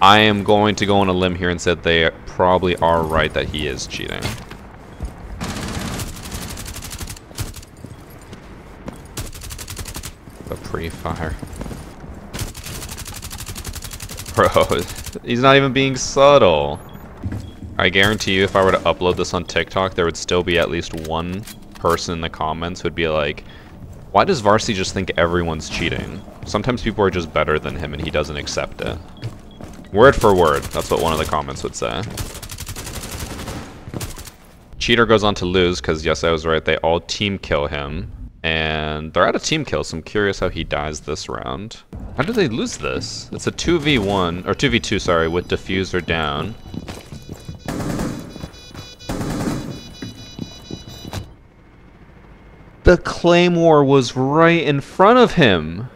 I am going to go on a limb here and say they probably are right that he is cheating. But pre-fire. Bro, he's not even being subtle. I guarantee you if I were to upload this on TikTok, there would still be at least one person in the comments who'd be like, why does Varsity just think everyone's cheating? Sometimes people are just better than him and he doesn't accept it. Word for word, that's what one of the comments would say. Cheater goes on to lose because, yes, I was right, they all team kill him. And they're out of team kills, so I'm curious how he dies this round. How do they lose this? It's a 2v1, or 2v2, sorry, with Defuser down. The Claymore was right in front of him.